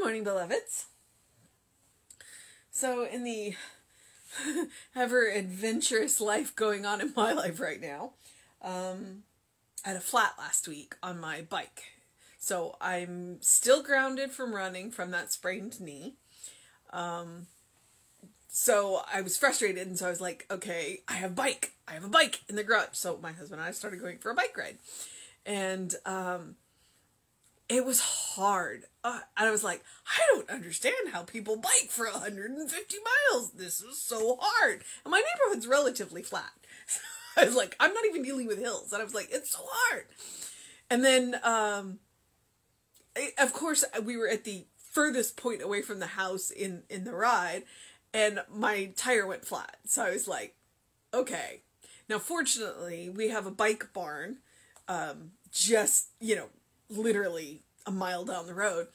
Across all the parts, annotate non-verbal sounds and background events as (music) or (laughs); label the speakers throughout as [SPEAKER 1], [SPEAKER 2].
[SPEAKER 1] morning, beloveds. So, in the (laughs) ever adventurous life going on in my life right now, um, I had a flat last week on my bike. So, I'm still grounded from running from that sprained knee. Um, so I was frustrated, and so I was like, okay, I have bike. I have a bike in the garage. So my husband and I started going for a bike ride. And um, it was hard. Uh, and I was like, I don't understand how people bike for 150 miles. This is so hard. And my neighborhood's relatively flat. So (laughs) I was like, I'm not even dealing with hills. And I was like, it's so hard. And then, um, of course, we were at the furthest point away from the house in, in the ride, and my tire went flat. So I was like, okay. Now, fortunately, we have a bike barn um, just, you know, literally a mile down the road.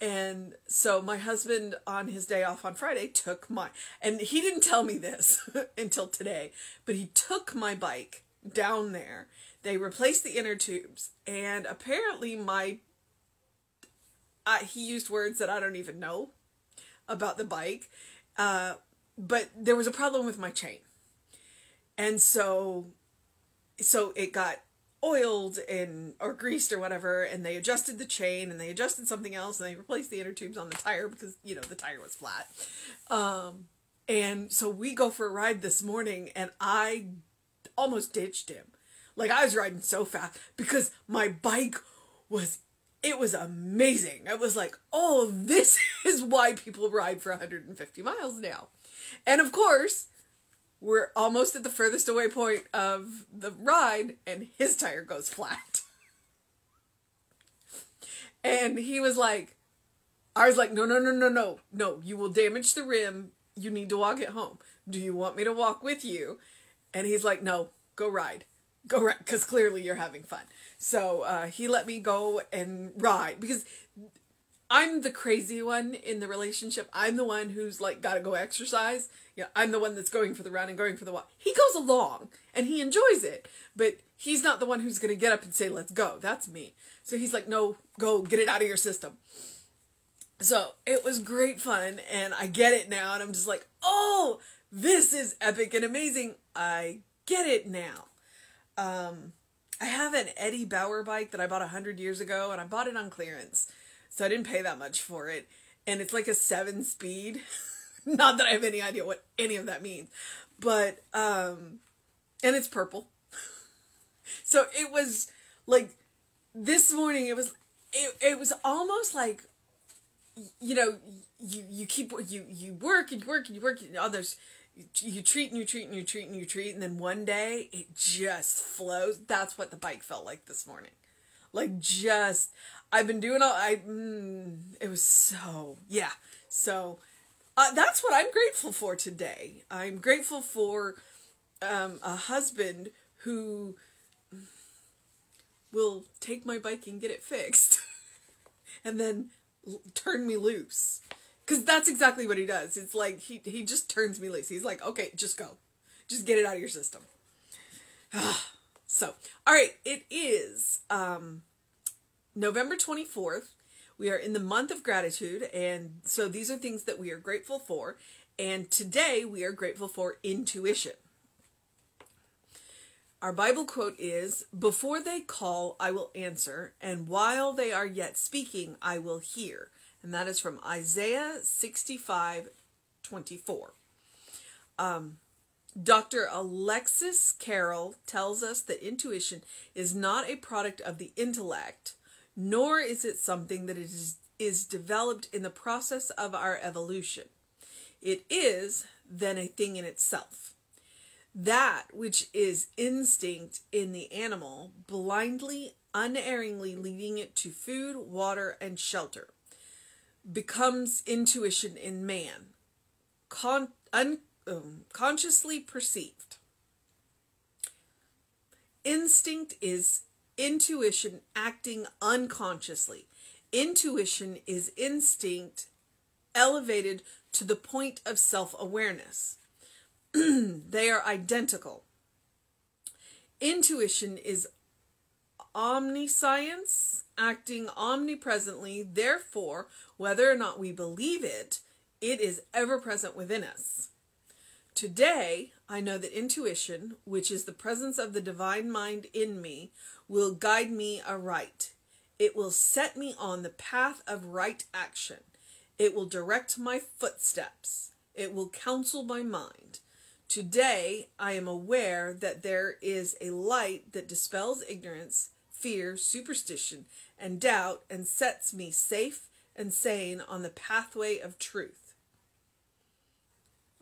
[SPEAKER 1] And so my husband on his day off on Friday took my and he didn't tell me this (laughs) until today, but he took my bike down there. They replaced the inner tubes and apparently my uh, he used words that I don't even know about the bike. Uh, but there was a problem with my chain. And so so it got oiled and or greased or whatever and they adjusted the chain and they adjusted something else and they replaced the inner tubes on the tire because you know the tire was flat. Um and so we go for a ride this morning and i almost ditched him. Like i was riding so fast because my bike was it was amazing. I was like oh (laughs) this is why people ride for 150 miles now. And of course we're almost at the furthest away point of the ride, and his tire goes flat. and he was like, I was like, no, no, no, no, no, no, you will damage the rim. You need to walk it home. Do you want me to walk with you? And he's like, no, go ride. Go ride, because clearly you're having fun. So uh, he let me go and ride because I'm the crazy one in the relationship. I'm the one who's like got to go exercise. Yeah, I'm the one that's going for the run and going for the walk. He goes along and he enjoys it, but he's not the one who's going to get up and say, "Let's go." That's me. So he's like, "No, go get it out of your system." So it was great fun, and I get it now, and I'm just like, "Oh, this is epic and amazing." I get it now. Um, I have an Eddie Bauer bike that I bought a hundred years ago, and I bought it on clearance so I didn't pay that much for it. And it's like a seven speed. (laughs) Not that I have any idea what any of that means. But, um, and it's purple. (laughs) so it was like this morning, it was, it, it was almost like, you know, you, you keep, you, you work and you work and you work and others, you, you treat and you treat and you treat and you treat. And then one day it just flows. That's what the bike felt like this morning. Like just, I've been doing all I. Mm, it was so yeah. So uh, that's what I'm grateful for today. I'm grateful for um, a husband who will take my bike and get it fixed, (laughs) and then turn me loose. Because that's exactly what he does. It's like he he just turns me loose. He's like, okay, just go, just get it out of your system. (sighs) so, all right, it is. Um, November 24th. We are in the month of gratitude, and so these are things that we are grateful for. And today we are grateful for intuition. Our Bible quote is Before they call, I will answer, and while they are yet speaking, I will hear. And that is from Isaiah 65 24. Um, Dr. Alexis Carrel tells us that intuition is not a product of the intellect, nor is it something that is, is developed in the process of our evolution. It is then a thing in itself. That which is instinct in the animal, blindly, unerringly leading it to food, water, and shelter, becomes intuition in man, con- un- um, consciously perceived. Instinct is intuition acting unconsciously. Intuition is instinct elevated to the point of self awareness. (clears throat) they are identical. Intuition is omniscience, acting omnipresently. Therefore, whether or not we believe it, it is ever present within us. Today, I know that intuition, which is the presence of the divine mind in me, will guide me aright. It will set me on the path of right action. It will direct my footsteps. It will counsel my mind. Today, I am aware that there is a light that dispels ignorance, fear, superstition, and doubt and sets me safe and sane on the pathway of truth.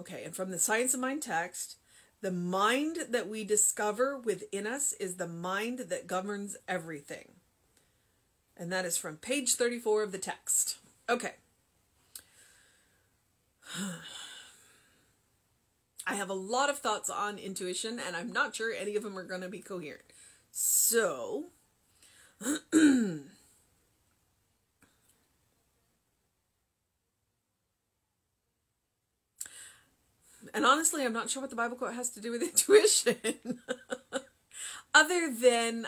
[SPEAKER 1] Okay, and from the Science of Mind text, the mind that we discover within us is the mind that governs everything. And that is from page 34 of the text. Okay. (sighs) I have a lot of thoughts on intuition, and I'm not sure any of them are going to be coherent. So, (clears throat) and honestly, I'm not sure what the Bible quote has to do with (laughs) intuition. Other than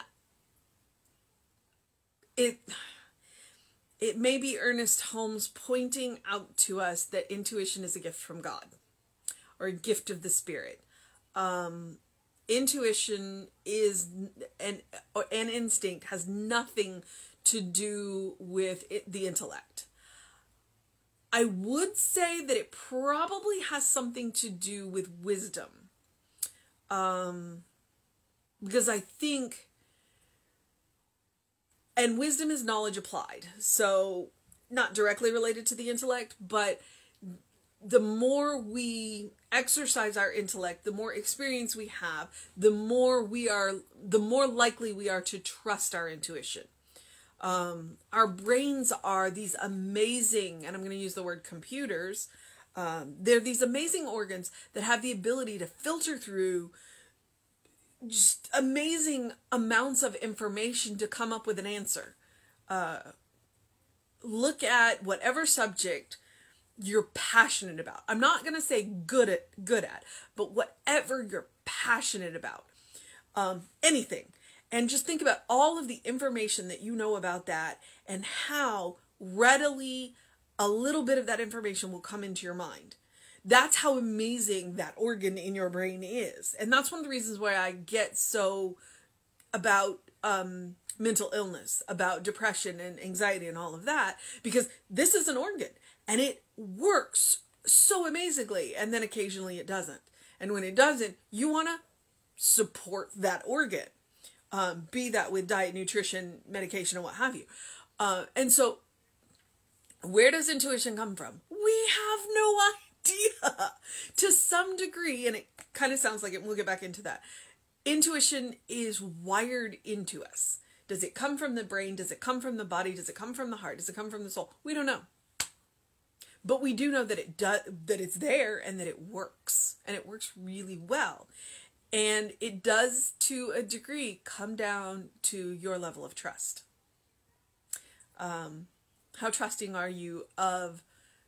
[SPEAKER 1] it it may be Ernest Holmes pointing out to us that intuition is a gift from God or a gift of the spirit. Um, intuition is an an instinct has nothing to do with it, the intellect. I would say that it probably has something to do with wisdom. Um, because I think and wisdom is knowledge applied. So, not directly related to the intellect, but the more we exercise our intellect, the more experience we have, the more we are, the more likely we are to trust our intuition. Um, our brains are these amazing, and I'm going to use the word computers. Um, they're these amazing organs that have the ability to filter through just amazing amounts of information to come up with an answer. Uh, look at whatever subject you're passionate about. I'm not going to say good at good at, but whatever you're passionate about. Um, anything. And just think about all of the information that you know about that and how readily a little bit of that information will come into your mind. That's how amazing that organ in your brain is. And that's one of the reasons why I get so about um, mental illness, about depression and anxiety and all of that, because this is an organ and it works so amazingly. And then occasionally it doesn't. And when it doesn't, you want to support that organ, um, be that with diet, nutrition, medication, and what have you. Uh, and so, where does intuition come from? We have no idea (laughs) to some degree, and it kind of sounds like it. We'll get back into that. Intuition is wired into us. Does it come from the brain? Does it come from the body? Does it come from the heart? Does it come from the soul? We don't know but we do know that it does that it's there and that it works and it works really well and it does to a degree come down to your level of trust. Um, how trusting are you of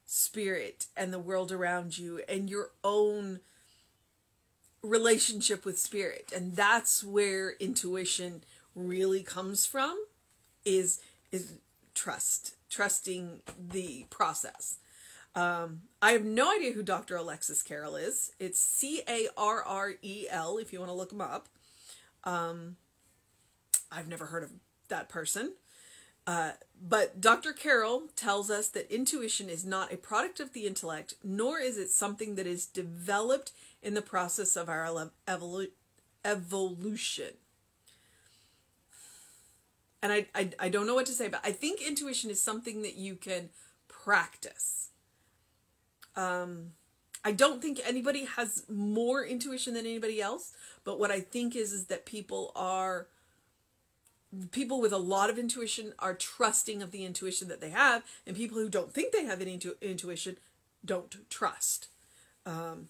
[SPEAKER 1] spirit and the world around you and your own relationship with spirit? And that's where intuition really comes from is is trust trusting the process um, I have no idea who Dr. Alexis Carrel is. It's C A R R E L if you want to look him up. Um, I've never heard of that person. Uh, but Dr. Carrel tells us that intuition is not a product of the intellect, nor is it something that is developed in the process of our evolu- evolution. And I, I, I don't know what to say, but I think intuition is something that you can practice. Um, I don't think anybody has more intuition than anybody else, but what I think is is that people are people with a lot of intuition are trusting of the intuition that they have, and people who don't think they have any intu- intuition don't trust. Um,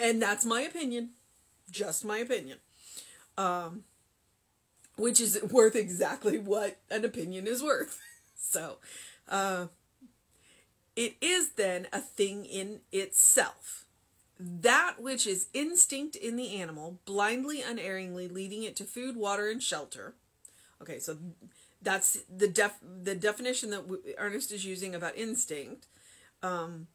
[SPEAKER 1] and that's my opinion, just my opinion. Um, which is worth exactly what an opinion is worth. (laughs) so, uh, it is then a thing in itself. That which is instinct in the animal, blindly, unerringly leading it to food, water, and shelter. Okay, so That's the def the definition that Ernest is using about instinct. Um,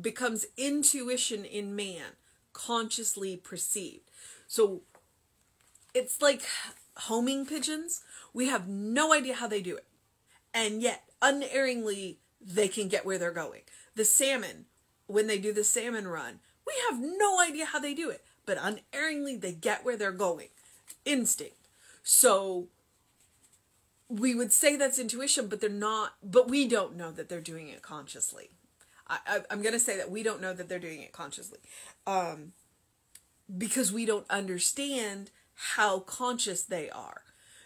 [SPEAKER 1] becomes intuition in man, consciously perceived. So it's like homing pigeons. We have no idea how they do it. And yet, unerringly, they can get where they're going. The salmon, when they do the salmon run, we have no idea how they do it, but unerringly, they get where they're going. Instinct. So we would say that's intuition, but they're not, but we don't know that they're doing it consciously. I, am going to say that we don't know that they're doing it consciously um, because we don't understand how conscious they are.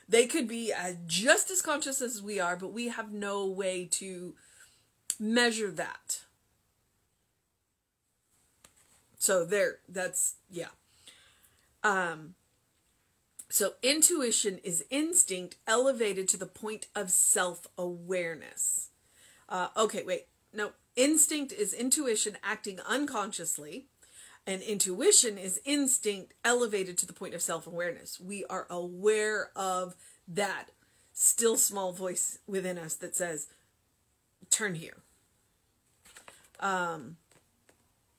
[SPEAKER 1] They could be as, just as conscious as we are, but we have no way to measure that. So there, that's, yeah. Um, so intuition is instinct elevated to the point of self awareness. Uh, okay, wait. No, instinct is intuition acting unconsciously, and intuition is instinct elevated to the point of self awareness. We are aware of that still small voice within us that says, turn here. Um,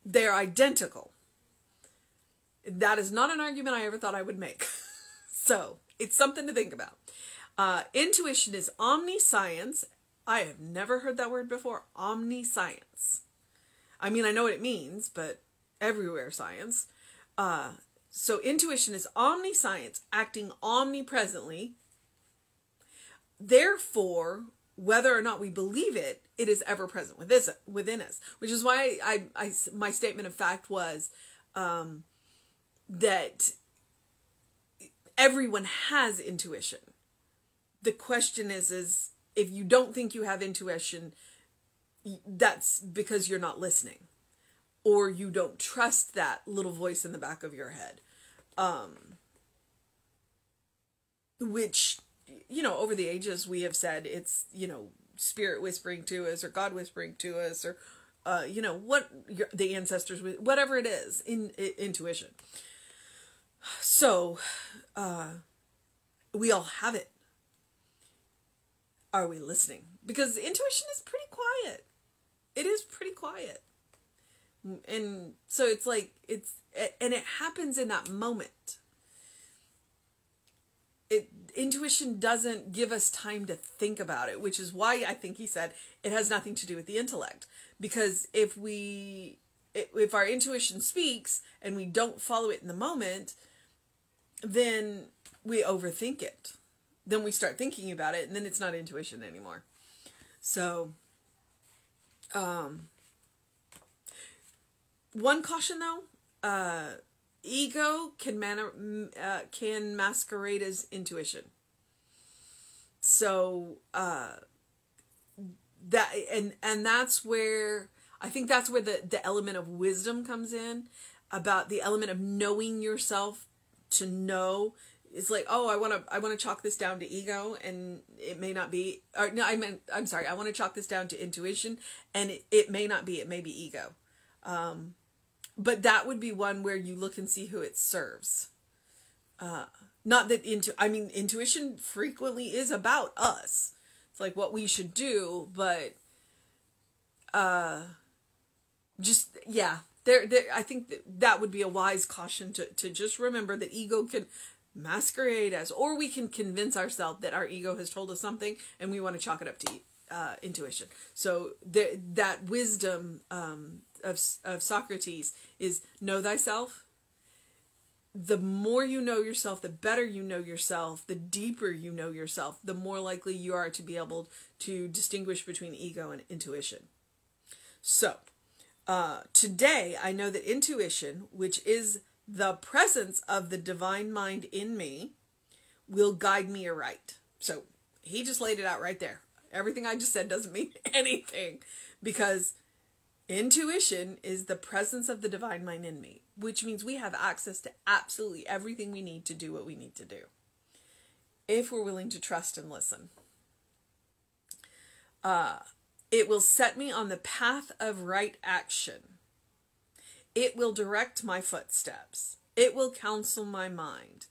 [SPEAKER 1] they're identical. That is not an argument I ever thought I would make. (laughs) so it's something to think about. Uh, intuition is omniscience. I have never heard that word before. Omniscience. I mean, I know what it means, but everywhere science. Uh, so intuition is omniscience, acting omnipresently. Therefore, whether or not we believe it, it is ever present within us. Which is why I, I my statement of fact was um, that everyone has intuition. The question is, is if you don't think you have intuition, that's because you're not listening or you don't trust that little voice in the back of your head. Um, which, you know, over the ages we have said it's, you know, spirit whispering to us or God whispering to us or, uh, you know, what your, the ancestors, whatever it is, in, in intuition. So, uh, we all have it. Are we listening? Because intuition is pretty quiet. It is pretty quiet and so it's like it's and it happens in that moment it intuition doesn't give us time to think about it which is why i think he said it has nothing to do with the intellect. Because if we if our intuition speaks and we don't follow it in the moment then we overthink it. Then we start thinking about it and then it's not intuition anymore. So um one caution though, uh, ego can man- uh, can masquerade as intuition. So uh, that and and that's where I think that's where the the element of wisdom comes in about the element of knowing yourself to know it's like oh i want to i want to chalk this down to ego and it may not be or no i meant i'm sorry i want to chalk this down to intuition and it, it may not be it may be ego um but that would be one where you look and see who it serves. Uh, not that into I mean intuition frequently is about us. It's like what we should do, but uh just yeah, there there I think that, that would be a wise caution to to just remember that ego can masquerade as or we can convince ourselves that our ego has told us something and we want to chalk it up to uh, intuition. So the, that wisdom um, of, of Socrates is know thyself. The more you know yourself, the better you know yourself, the deeper you know yourself, the more likely you are to be able to distinguish between ego and intuition. So, uh, today I know that intuition, which is the presence of the divine mind in me, will guide me aright. So, he just laid it out right there. Everything I just said doesn't mean (laughs) anything because Intuition is the presence of the divine mind in me, which means we have access to absolutely everything we need to do what we need to do if we're willing to trust and listen. Uh, it will set me on the path of right action. It will direct my footsteps. It will counsel my mind.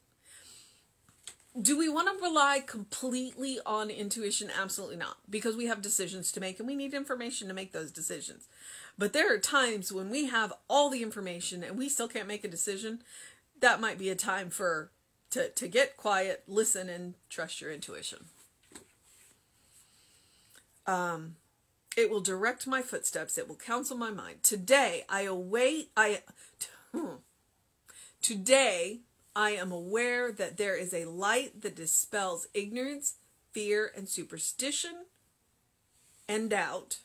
[SPEAKER 1] do we want to rely completely on intuition? Absolutely not, because we have decisions to make and we need information to make those decisions. But there are times when we have all the information and we still can't make a decision. That might be a time for to, to get quiet, listen, and trust your intuition. Um, it will direct my footsteps. It will counsel my mind. Today, I await. I hmm. today I am aware that there is a light that dispels ignorance, fear, and superstition and doubt,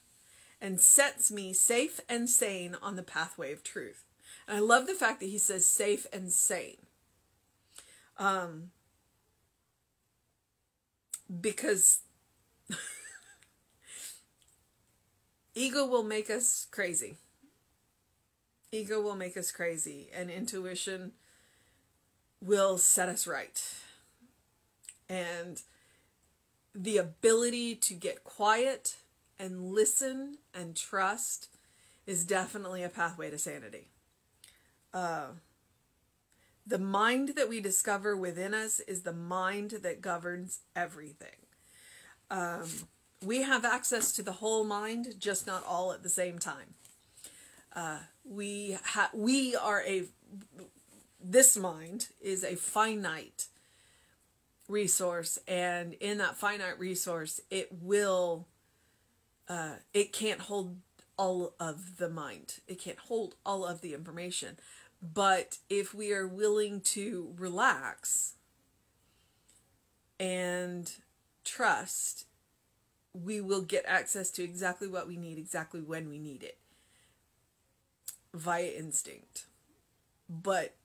[SPEAKER 1] and sets me safe and sane on the pathway of truth. And I love the fact that he says safe and sane. Um, because (laughs) ego will make us crazy. Ego will make us crazy, and intuition will set us right. And the ability to get quiet and listen and trust is definitely a pathway to sanity. Uh, the mind that we discover within us is the mind that governs everything. Um, we have access to the whole mind, just not all at the same time. Uh, we ha- we are a this mind is a finite resource and in that finite resource it will uh, it can't hold all of the mind it can't hold all of the information but if we are willing to relax and trust we will get access to exactly what we need exactly when we need it via instinct but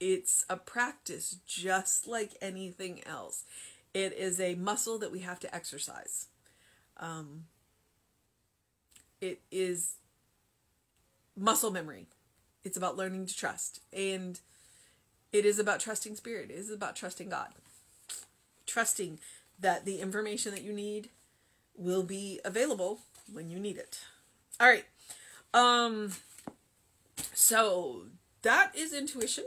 [SPEAKER 1] it's a practice just like anything else. It is a muscle that we have to exercise. Um, it is muscle memory. It's about learning to trust. And it is about trusting spirit. It is about trusting God. Trusting that the information that you need will be available when you need it. All right. Um so that is intuition.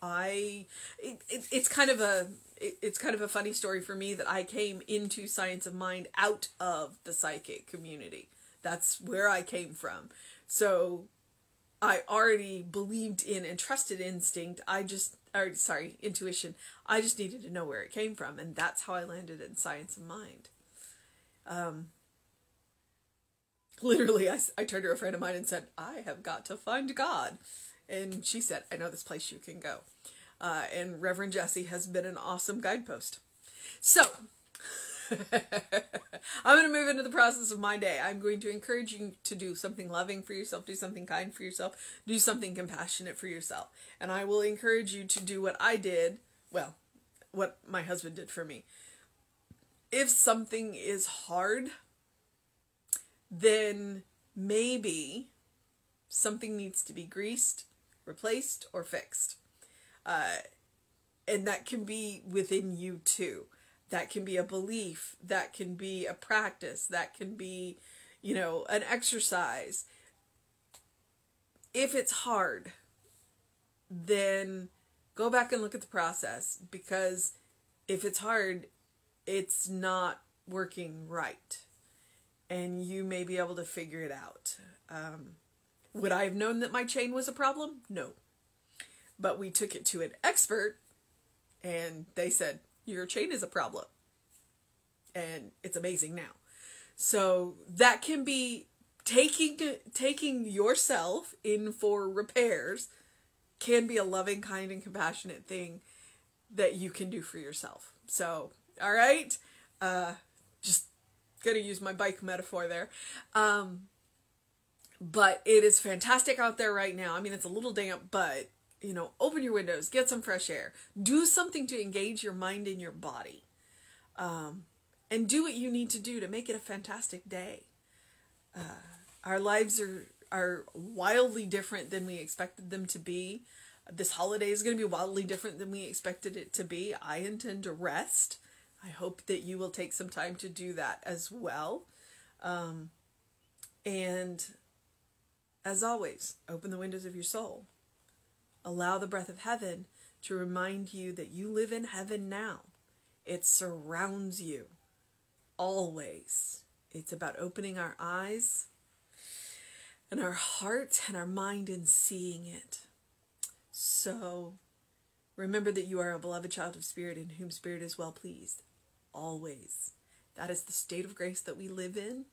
[SPEAKER 1] I it, it, it's kind of a it, it's kind of a funny story for me that I came into science of mind out of the psychic community. That's where I came from. So I already believed in and trusted instinct. I just or sorry, intuition. I just needed to know where it came from and that's how I landed in science of mind. Um literally I, I turned to a friend of mine and said, "I have got to find God." And she said, I know this place you can go. Uh, and Reverend Jesse has been an awesome guidepost. So, (laughs) I'm going to move into the process of my day. I'm going to encourage you to do something loving for yourself, do something kind for yourself, do something compassionate for yourself. And I will encourage you to do what I did, well, what my husband did for me. If something is hard, then maybe something needs to be greased, replaced, or fixed. Uh, and that can be within you too. That can be a belief, that can be a practice, that can be, you know, an exercise. If it's hard, then go back and look at the process because if it's hard, it's not working right. And you may be able to figure it out. Um, would I have known that my chain was a problem? No. But we took it to an expert and they said, Your chain is a problem. And it's amazing now. So that can be taking taking yourself in for repairs can be a loving, kind, and compassionate thing that you can do for yourself. So, all right, uh, just gonna use my bike metaphor there. Um, but it is fantastic out there right now. I mean, it's a little damp, but you know, open your windows, get some fresh air, do something to engage your mind and your body, um, and do what you need to do to make it a fantastic day. Uh, our lives are are wildly different than we expected them to be. This holiday is going to be wildly different than we expected it to be. I intend to rest. I hope that you will take some time to do that as well. Um, and as always, open the windows of your soul. Allow the breath of heaven to remind you that you live in heaven now. It surrounds you always. It's about opening our eyes and our heart and our mind and seeing it. So remember that you are a beloved child of Spirit in whom Spirit is well pleased. Always. That is the state of grace that we live in.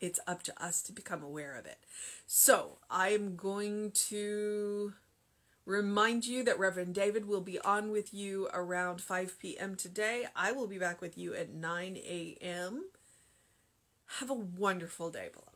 [SPEAKER 1] It's up to us to become aware of it. So I'm going to remind you that Reverend David will be on with you around 5 p.m. today. I will be back with you at 9 a.m. Have a wonderful day, beloved.